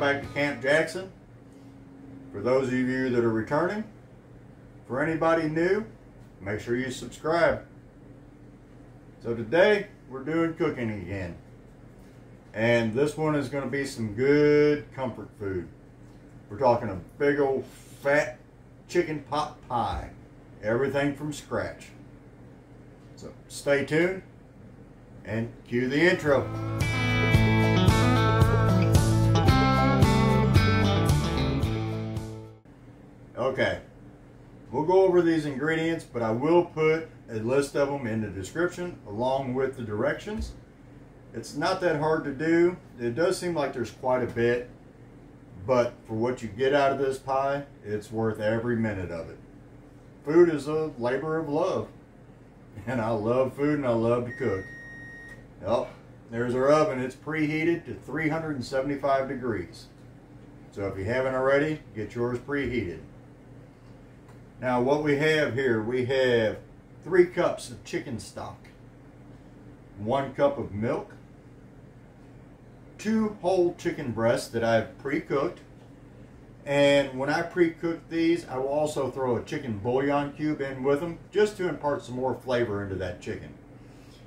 back to Camp Jackson. For those of you that are returning, for anybody new, make sure you subscribe. So today we're doing cooking again. And this one is going to be some good comfort food. We're talking a big old fat chicken pot pie. Everything from scratch. So stay tuned and cue the intro. Okay, we'll go over these ingredients, but I will put a list of them in the description along with the directions. It's not that hard to do. It does seem like there's quite a bit, but for what you get out of this pie, it's worth every minute of it. Food is a labor of love, and I love food and I love to cook. Well, there's our oven. It's preheated to 375 degrees. So if you haven't already, get yours preheated. Now what we have here, we have three cups of chicken stock, one cup of milk, two whole chicken breasts that I've pre-cooked. And when I pre-cook these, I will also throw a chicken bouillon cube in with them just to impart some more flavor into that chicken.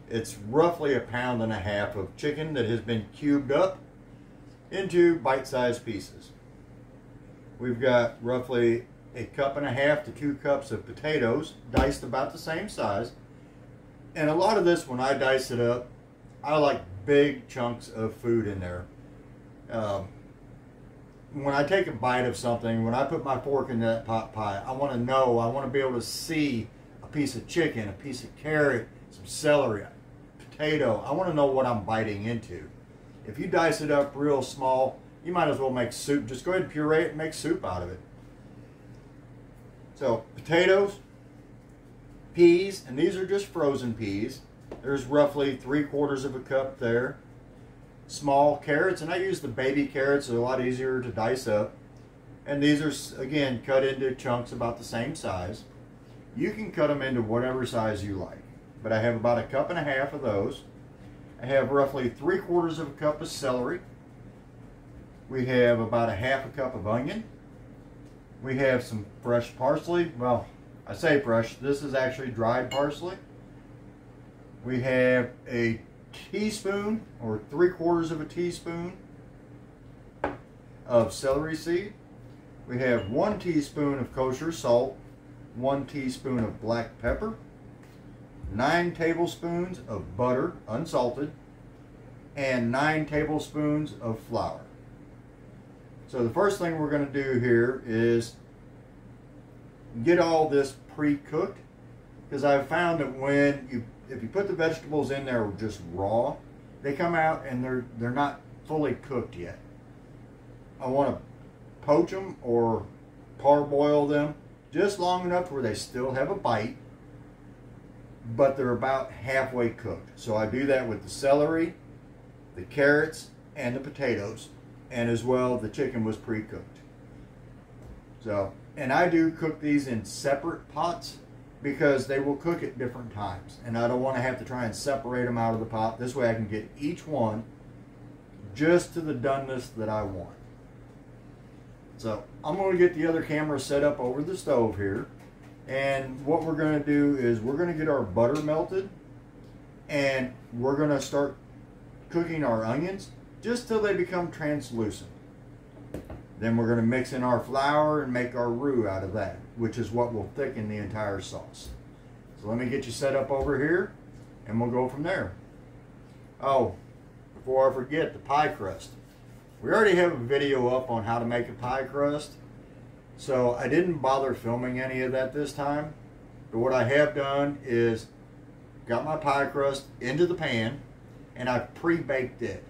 It's roughly a pound and a half of chicken that has been cubed up into bite-sized pieces. We've got roughly a cup and a half to two cups of potatoes, diced about the same size. And a lot of this, when I dice it up, I like big chunks of food in there. Um, when I take a bite of something, when I put my fork in that pot pie, I want to know, I want to be able to see a piece of chicken, a piece of carrot, some celery, potato. I want to know what I'm biting into. If you dice it up real small, you might as well make soup. Just go ahead and puree it and make soup out of it. So potatoes, peas, and these are just frozen peas. There's roughly three quarters of a cup there. Small carrots, and I use the baby carrots, they're a lot easier to dice up. And these are, again, cut into chunks about the same size. You can cut them into whatever size you like. But I have about a cup and a half of those. I have roughly three quarters of a cup of celery. We have about a half a cup of onion. We have some fresh parsley. Well, I say fresh, this is actually dried parsley. We have a teaspoon or three quarters of a teaspoon of celery seed. We have one teaspoon of kosher salt, one teaspoon of black pepper, nine tablespoons of butter, unsalted, and nine tablespoons of flour. So the first thing we're going to do here is get all this pre-cooked because I've found that when you if you put the vegetables in there just raw, they come out and they're they're not fully cooked yet. I want to poach them or parboil them just long enough where they still have a bite, but they're about halfway cooked. So I do that with the celery, the carrots, and the potatoes and as well the chicken was pre-cooked. So, and I do cook these in separate pots because they will cook at different times. And I don't want to have to try and separate them out of the pot. This way I can get each one just to the doneness that I want. So I'm going to get the other camera set up over the stove here. And what we're going to do is we're going to get our butter melted and we're going to start cooking our onions just till they become translucent. Then we're going to mix in our flour and make our roux out of that, which is what will thicken the entire sauce. So let me get you set up over here and we'll go from there. Oh, before I forget, the pie crust. We already have a video up on how to make a pie crust. So I didn't bother filming any of that this time. But what I have done is got my pie crust into the pan and I've pre-baked it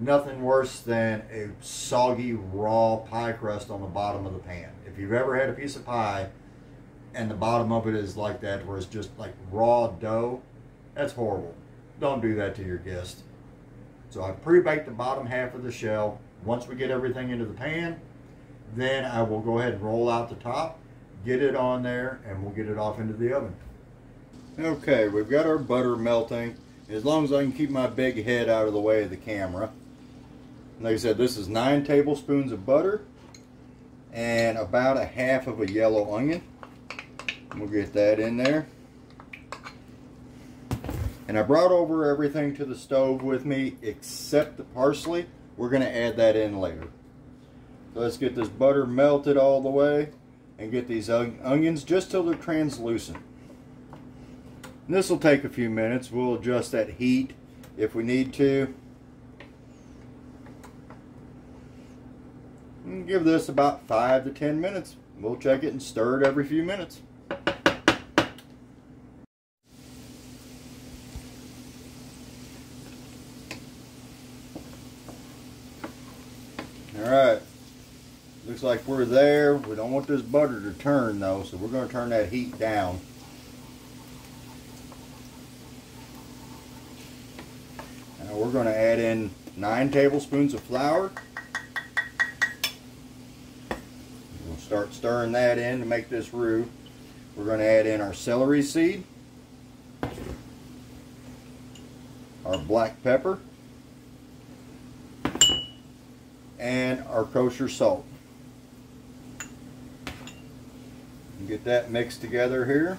nothing worse than a soggy raw pie crust on the bottom of the pan. If you've ever had a piece of pie and the bottom of it is like that where it's just like raw dough, that's horrible. Don't do that to your guest. So I pre-baked the bottom half of the shell. Once we get everything into the pan, then I will go ahead and roll out the top, get it on there, and we'll get it off into the oven. Okay, we've got our butter melting. As long as I can keep my big head out of the way of the camera. Like I said, this is nine tablespoons of butter and about a half of a yellow onion. We'll get that in there. And I brought over everything to the stove with me except the parsley. We're going to add that in later. So let's get this butter melted all the way and get these onions just till they're translucent. This will take a few minutes. We'll adjust that heat if we need to. Give this about five to ten minutes. We'll check it and stir it every few minutes. Alright, looks like we're there. We don't want this butter to turn though, so we're going to turn that heat down. Now we're going to add in 9 tablespoons of flour. We'll start stirring that in to make this roux. We're going to add in our celery seed, our black pepper, and our kosher salt. Get that mixed together here.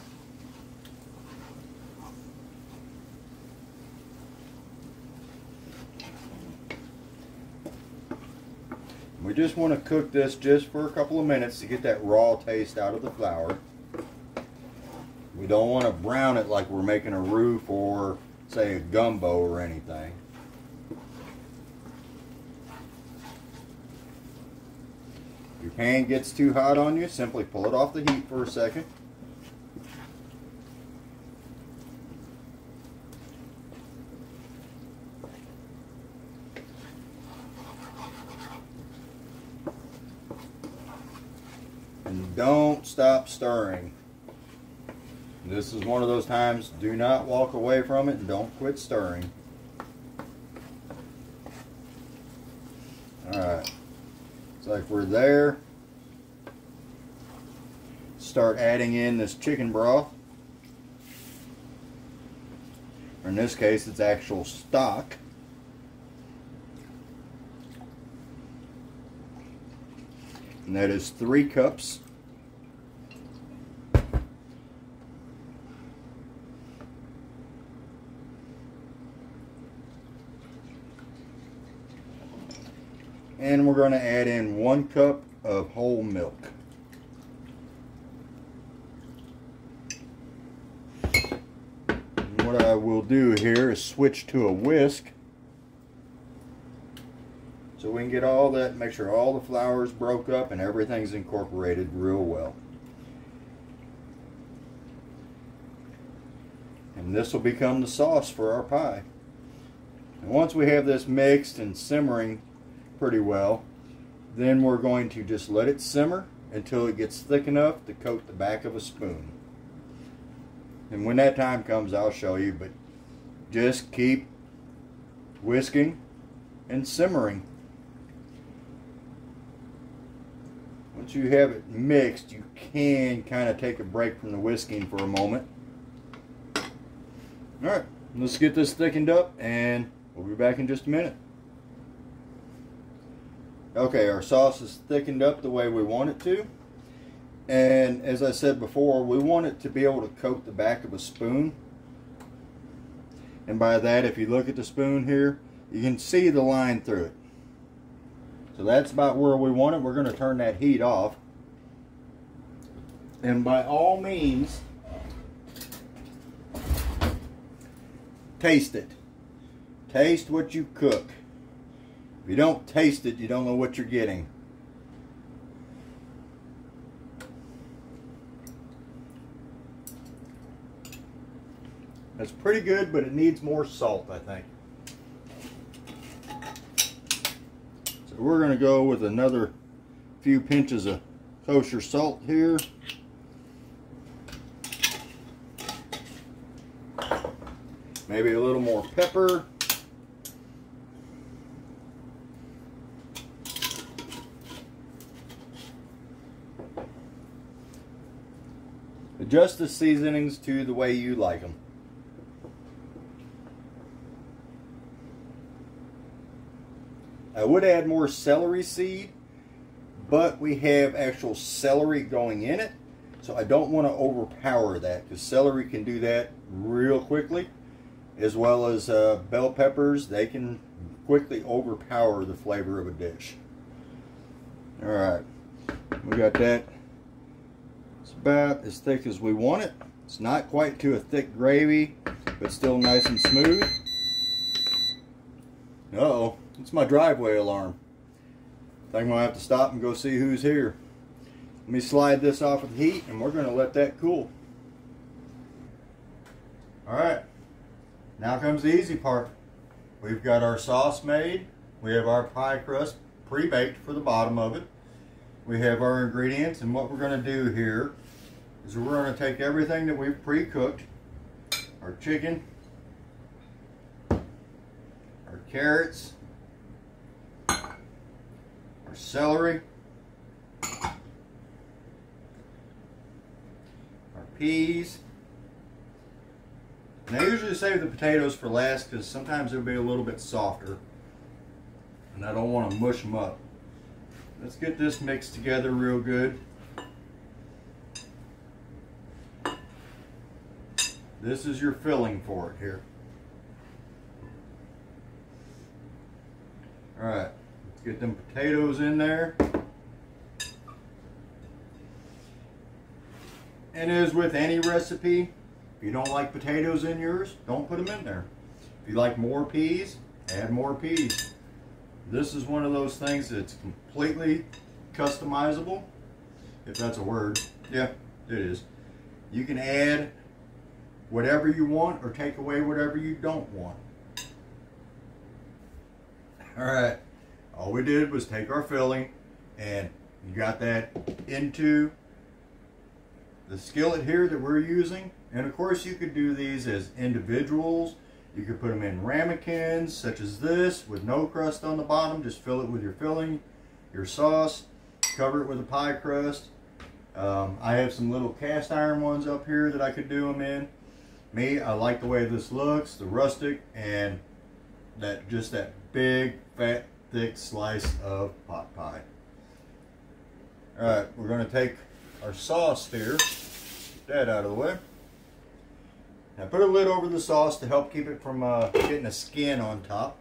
We just want to cook this just for a couple of minutes to get that raw taste out of the flour. We don't want to brown it like we're making a roux or say, a gumbo or anything. If your pan gets too hot on you, simply pull it off the heat for a second. And don't stop stirring. This is one of those times, do not walk away from it and don't quit stirring. Alright it's like we're there. Start adding in this chicken broth. Or in this case, it's actual stock. And that is three cups. And we're going to add in one cup of whole milk. What I will do here is switch to a whisk so we can get all that, make sure all the flours broke up and everything's incorporated real well. And this will become the sauce for our pie. And once we have this mixed and simmering pretty well. Then we're going to just let it simmer until it gets thick enough to coat the back of a spoon. And when that time comes, I'll show you, but just keep whisking and simmering. Once you have it mixed, you can kind of take a break from the whisking for a moment. Alright, let's get this thickened up and we'll be back in just a minute. Okay, our sauce is thickened up the way we want it to. And as I said before, we want it to be able to coat the back of a spoon. And by that, if you look at the spoon here, you can see the line through it. So that's about where we want it. We're going to turn that heat off. And by all means, taste it. Taste what you cook. If you don't taste it, you don't know what you're getting. That's pretty good, but it needs more salt, I think. So we're going to go with another few pinches of kosher salt here. Maybe a little more pepper. Adjust the seasonings to the way you like them. I would add more celery seed, but we have actual celery going in it. So I don't want to overpower that because celery can do that real quickly, as well as uh, bell peppers. They can quickly overpower the flavor of a dish. All right, we got that. About as thick as we want it. It's not quite to a thick gravy, but still nice and smooth. Uh oh it's my driveway alarm. I think I'm going to have to stop and go see who's here. Let me slide this off with heat and we're going to let that cool. Alright, now comes the easy part. We've got our sauce made. We have our pie crust pre-baked for the bottom of it. We have our ingredients and what we're going to do here is we're going to take everything that we've pre-cooked, our chicken, our carrots, our celery, our peas. And I usually save the potatoes for last because sometimes they'll be a little bit softer. And I don't want to mush them up. Let's get this mixed together real good. This is your filling for it here. All right. Get them potatoes in there. And as with any recipe, if you don't like potatoes in yours, don't put them in there. If you like more peas, add more peas. This is one of those things that's completely customizable, if that's a word. Yeah, it is. You can add whatever you want or take away whatever you don't want. All right all we did was take our filling and you got that into the skillet here that we're using. And of course you could do these as individuals. You could put them in ramekins such as this with no crust on the bottom. Just fill it with your filling, your sauce, cover it with a pie crust. Um, I have some little cast iron ones up here that I could do them in. Me, I like the way this looks, the rustic and that just that big fat thick slice of pot pie. All right, we're going to take our sauce here, get that out of the way. Now put a lid over the sauce to help keep it from uh, getting a skin on top.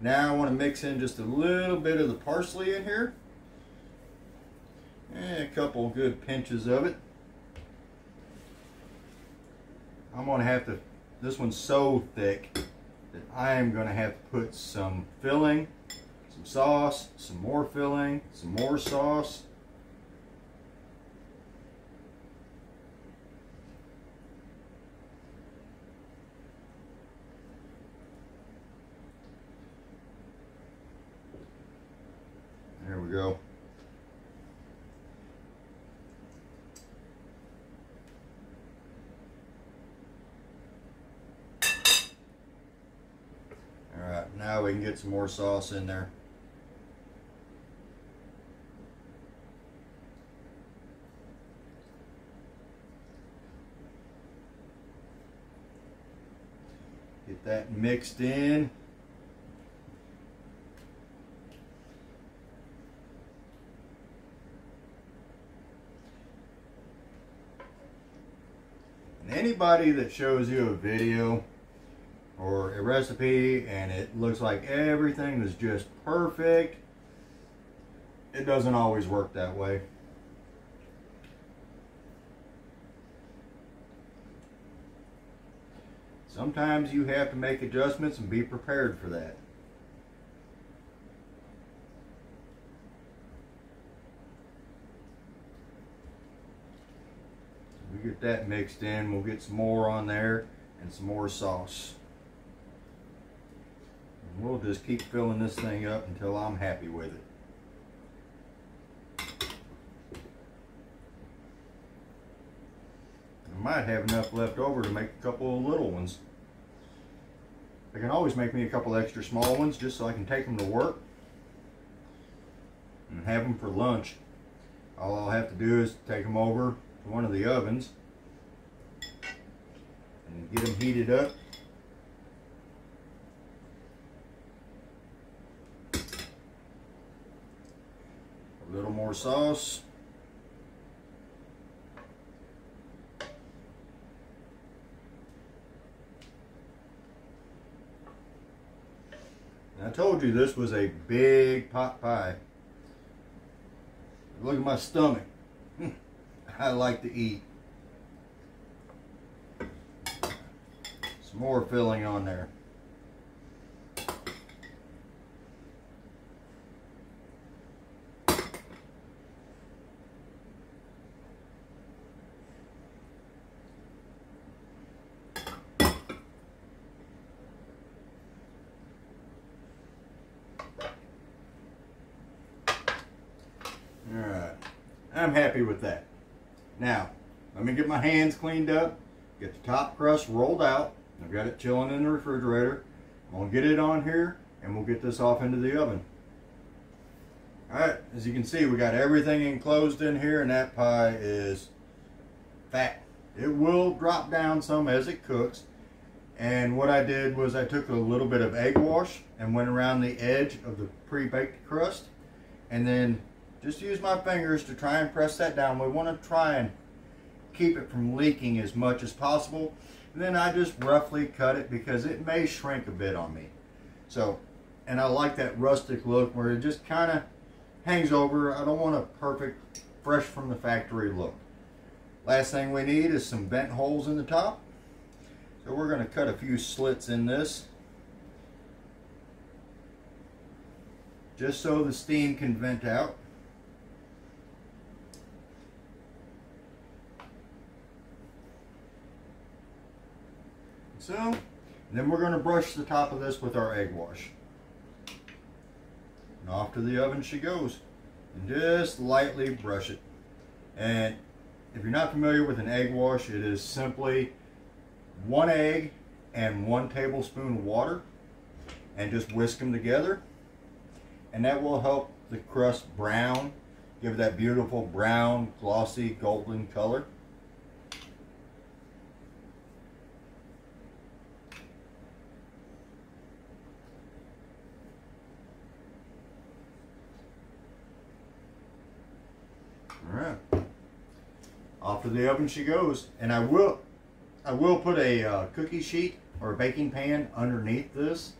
Now I want to mix in just a little bit of the parsley in here. And a couple good pinches of it. I'm to have to, this one's so thick, that I am to have to put some filling, some sauce, some more filling, some more sauce. There we go. Now we can get some more sauce in there. Get that mixed in. Anybody that shows you a video or a recipe and it looks like everything is just perfect. It doesn't always work that way. Sometimes you have to make adjustments and be prepared for that. We get that mixed in, we'll get some more on there and some more sauce. We'll just keep filling this thing up until I'm happy with it. I might have enough left over to make a couple of little ones. I can always make me a couple extra small ones just so I can take them to work and have them for lunch. All I'll have to do is take them over to one of the ovens and get them heated up little more sauce. I told you this was a big pot pie. Look at my stomach. I like to eat. Some more filling on there. Alright, I'm happy with that. Now, let me get my hands cleaned up, get the top crust rolled out. I've got it chilling in the refrigerator. I'm to get it on here and we'll get this off into the oven. Alright, as you can see, we got everything enclosed in here and that pie is fat. It will drop down some as it cooks. And what I did was I took a little bit of egg wash and went around the edge of the pre-baked crust and then just use my fingers to try and press that down. We want to try and keep it from leaking as much as possible. And then I just roughly cut it because it may shrink a bit on me. So, and I like that rustic look where it just kind of hangs over. I don't want a perfect, fresh from the factory look. Last thing we need is some vent holes in the top. So we're going to cut a few slits in this. Just so the steam can vent out. So, then we're going to brush the top of this with our egg wash. And off to the oven she goes. And just lightly brush it. And if you're not familiar with an egg wash, it is simply one egg and one tablespoon of water and just whisk them together. And that will help the crust brown, give it that beautiful brown, glossy, golden color. Off to the oven she goes. And I will, I will put a uh, cookie sheet or a baking pan underneath this.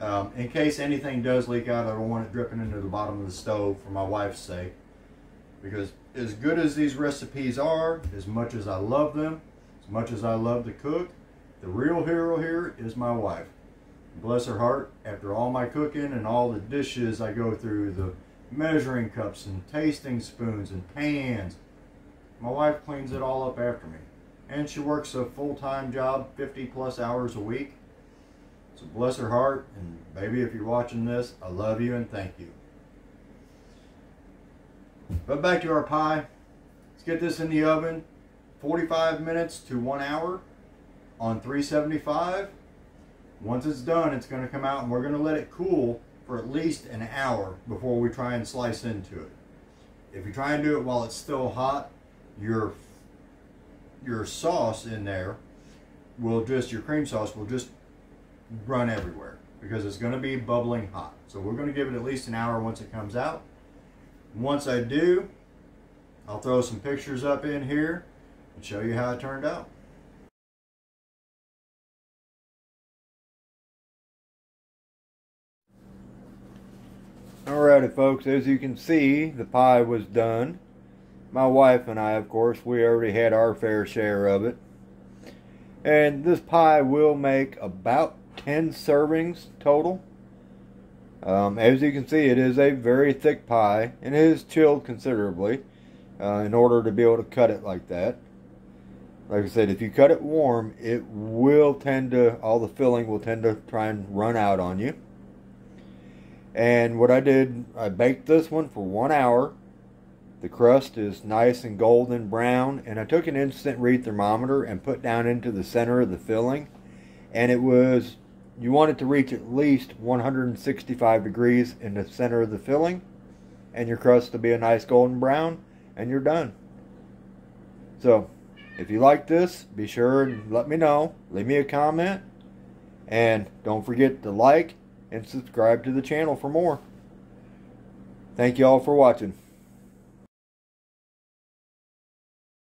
Um, in case anything does leak out, I don't want it dripping into the bottom of the stove for my wife's sake. Because as good as these recipes are, as much as I love them, as much as I love to cook, the real hero here is my wife. Bless her heart, after all my cooking and all the dishes I go through, the measuring cups and tasting spoons and pans, my wife cleans it all up after me. And she works a full-time job, 50 plus hours a week. So bless her heart, and baby, if you're watching this, I love you and thank you. But back to our pie. Let's get this in the oven. 45 minutes to one hour on 375. Once it's done, it's going to come out and we're going to let it cool for at least an hour before we try and slice into it. If you try and do it while it's still hot, your your sauce in there will just your cream sauce will just run everywhere because it's going to be bubbling hot. So we're going to give it at least an hour once it comes out. Once I do, I'll throw some pictures up in here and show you how it turned out. Alrighty folks, as you can see, the pie was done my wife and I, of course, we already had our fair share of it. And this pie will make about 10 servings total. Um, as you can see, it is a very thick pie, and it is chilled considerably uh, in order to be able to cut it like that. Like I said, if you cut it warm, it will tend to, all the filling will tend to try and run out on you. And what I did, I baked this one for one hour the crust is nice and golden brown, and I took an instant read thermometer and put down into the center of the filling, and it was, you want it to reach at least 165 degrees in the center of the filling, and your crust to be a nice golden brown, and you're done. So, if you like this, be sure and let me know. Leave me a comment, and don't forget to like and subscribe to the channel for more. Thank you all for watching.